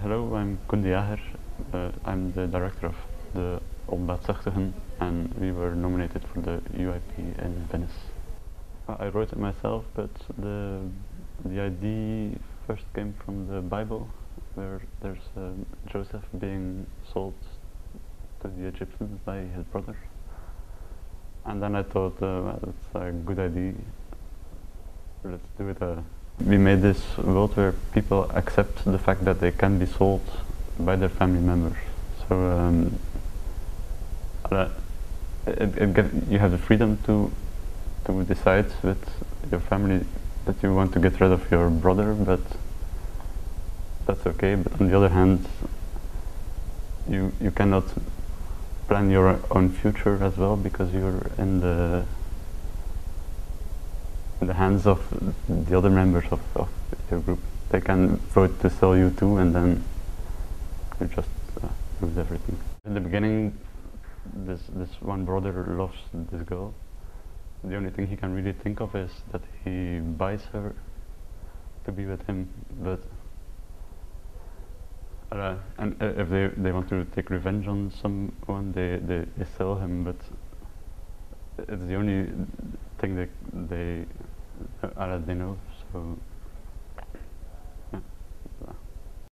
Hello, I'm Koen Dejaegher. Uh, I'm the director of the Onbaatzuchtigen and we were nominated for the UIP in Venice. I wrote it myself, but the the idea first came from the Bible, where there's uh, Joseph being sold to the Egyptians by his brother. And then I thought, uh, well, that's a good idea. Let's do it. We made this world where people accept the fact that they can be sold by their family members. So um, it, it you have the freedom to to decide with your family that you want to get rid of your brother, but that's okay. But on the other hand, you you cannot plan your own future as well because you're in the the hands of the other members of, of your group. They can vote to sell you too, and then you just uh, lose everything. In the beginning, this this one brother loves this girl. The only thing he can really think of is that he buys her to be with him, but uh, and uh, if they they want to take revenge on someone, they, they, they sell him, but it's the only thing that they uh, they know. So